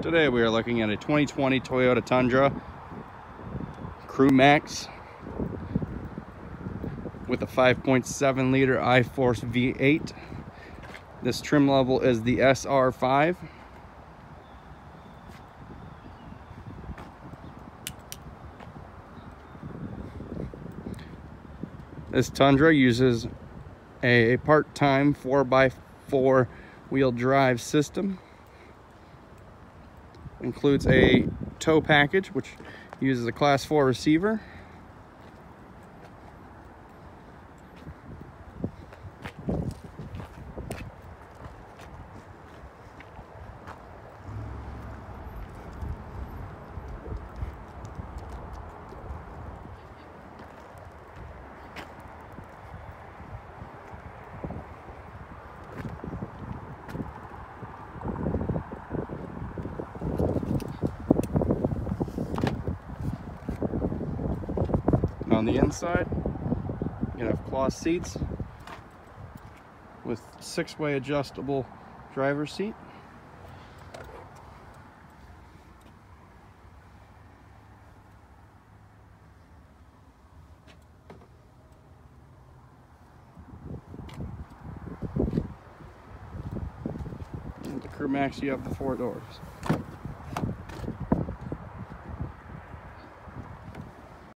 Today we are looking at a 2020 Toyota Tundra Crew Max with a 5.7 liter I-Force V8. This trim level is the SR5. This Tundra uses a part-time 4x4 wheel drive system includes a tow package which uses a class 4 receiver on the inside, you have cloth seats with six-way adjustable driver's seat. And the Crew Max, you have the four doors.